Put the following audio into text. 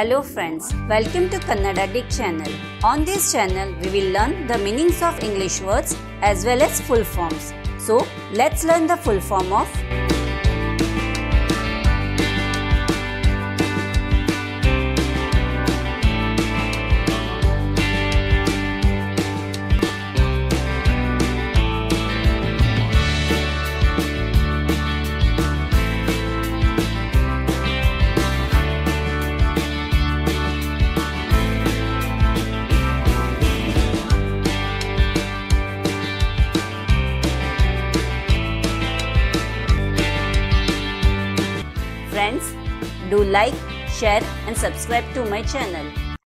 Hello friends, welcome to KannadaDict channel. On this channel, we will learn the meanings of English words as well as full forms. So, let's learn the full form of Friends, do like, share and subscribe to my channel.